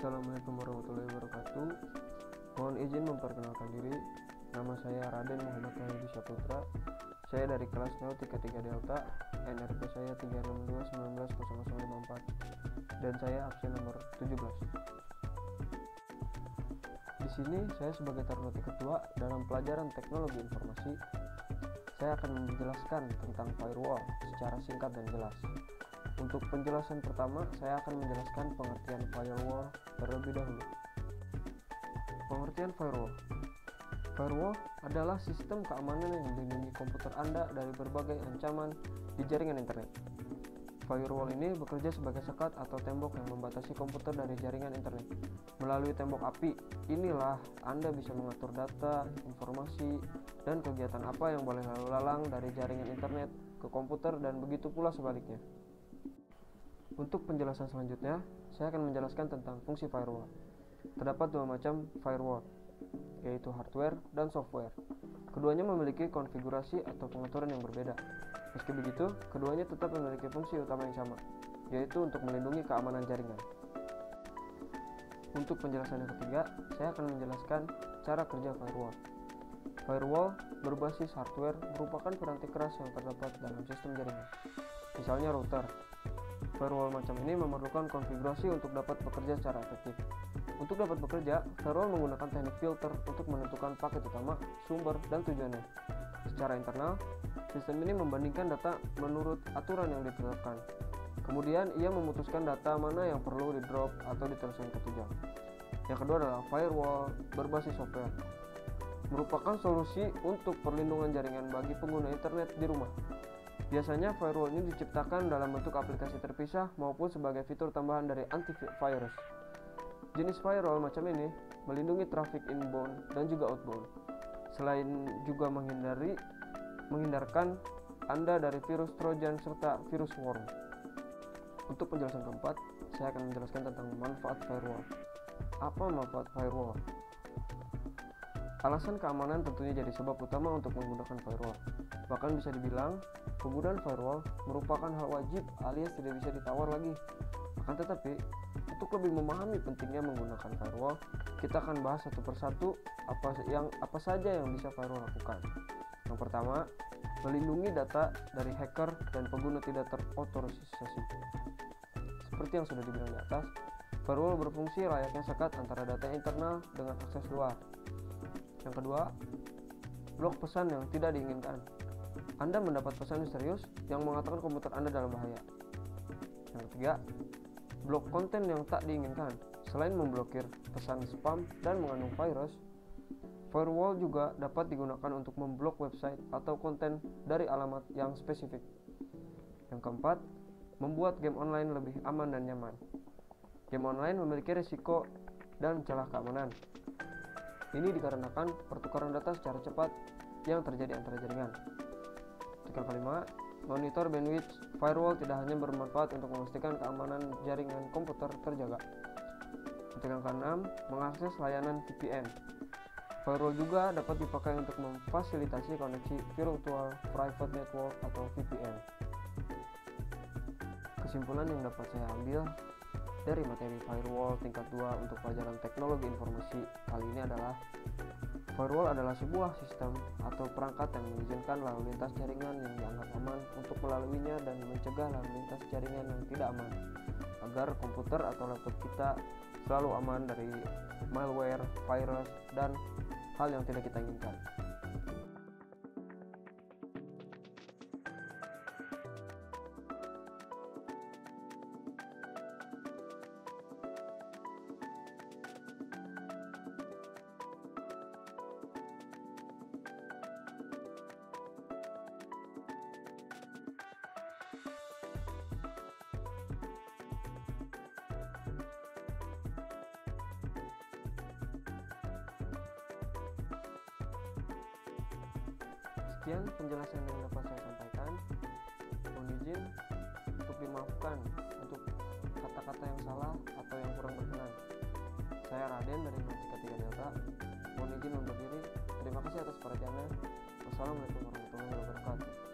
Assalamualaikum warahmatullahi wabarakatuh. Mohon izin memperkenalkan diri. Nama saya Raden Muhammad Wahyudi Saputra. Saya dari kelas Nautika 3 Delta. NRP saya 362190054 dan saya absen nomor 17. Di sini saya sebagai Tarunati Ketua dalam pelajaran Teknologi Informasi saya akan menjelaskan tentang firewall secara singkat dan jelas. Untuk penjelasan pertama, saya akan menjelaskan pengertian firewall terlebih dahulu. Pengertian firewall Firewall adalah sistem keamanan yang melindungi komputer Anda dari berbagai ancaman di jaringan internet. Firewall ini bekerja sebagai sekat atau tembok yang membatasi komputer dari jaringan internet. Melalui tembok api, inilah Anda bisa mengatur data, informasi, dan kegiatan apa yang boleh lalu lalang dari jaringan internet ke komputer dan begitu pula sebaliknya. Untuk penjelasan selanjutnya, saya akan menjelaskan tentang fungsi firewall. Terdapat dua macam firewall, yaitu hardware dan software. Keduanya memiliki konfigurasi atau pengaturan yang berbeda. Meski begitu, keduanya tetap memiliki fungsi utama yang sama, yaitu untuk melindungi keamanan jaringan. Untuk penjelasan yang ketiga, saya akan menjelaskan cara kerja firewall. Firewall berbasis hardware merupakan piranti keras yang terdapat dalam sistem jaringan. Misalnya router, Firewall macam ini memerlukan konfigurasi untuk dapat bekerja secara efektif. Untuk dapat bekerja, firewall menggunakan teknik filter untuk menentukan paket utama, sumber, dan tujuannya. Secara internal, sistem ini membandingkan data menurut aturan yang ditetapkan. Kemudian, ia memutuskan data mana yang perlu di-drop atau diteruskan ke tujuan. Yang kedua adalah firewall berbasis software. Merupakan solusi untuk perlindungan jaringan bagi pengguna internet di rumah. Biasanya firewall ini diciptakan dalam bentuk aplikasi terpisah maupun sebagai fitur tambahan dari antivirus. Jenis firewall macam ini melindungi traffic inbound dan juga outbound. Selain juga menghindari menghindarkan Anda dari virus Trojan serta virus worm. Untuk penjelasan keempat, saya akan menjelaskan tentang manfaat firewall. Apa manfaat firewall? Alasan keamanan tentunya jadi sebab utama untuk menggunakan firewall. Bahkan bisa dibilang, penggunaan firewall merupakan hal wajib alias tidak bisa ditawar lagi. Akan tetapi, untuk lebih memahami pentingnya menggunakan firewall, kita akan bahas satu persatu apa yang apa saja yang bisa firewall lakukan. Yang pertama, melindungi data dari hacker dan pengguna tidak terotorisasi. Seperti yang sudah dibilang di atas, firewall berfungsi layaknya sekat antara data internal dengan akses luar. Yang kedua, blok pesan yang tidak diinginkan. Anda mendapat pesan misterius yang mengatakan komputer Anda dalam bahaya. Yang ketiga, blok konten yang tak diinginkan. Selain memblokir pesan spam dan mengandung virus, firewall juga dapat digunakan untuk memblok website atau konten dari alamat yang spesifik. Yang keempat, membuat game online lebih aman dan nyaman. Game online memiliki risiko dan celah keamanan. Ini dikarenakan pertukaran data secara cepat yang terjadi antara jaringan. Yang kelima, monitor bandwidth firewall tidak hanya bermanfaat untuk memastikan keamanan jaringan komputer terjaga. Yang keenam, mengakses layanan VPN. Firewall juga dapat dipakai untuk memfasilitasi koneksi virtual private network atau VPN. Kesimpulan yang dapat saya ambil dari materi firewall tingkat 2 untuk pelajaran teknologi informasi kali ini adalah Firewall adalah sebuah sistem atau perangkat yang mengizinkan lalu lintas jaringan yang dianggap aman untuk melaluinya dan mencegah lalu lintas jaringan yang tidak aman agar komputer atau laptop kita selalu aman dari malware, virus, dan hal yang tidak kita inginkan. Sekian penjelasan yang dapat saya sampaikan. Mohon izin untuk dimaafkan untuk kata-kata yang salah atau yang kurang berkenan. Saya Raden dari Nautika 3 Delta. Mohon izin undur diri. Terima kasih atas perhatiannya. Wassalamualaikum warahmatullahi wabarakatuh.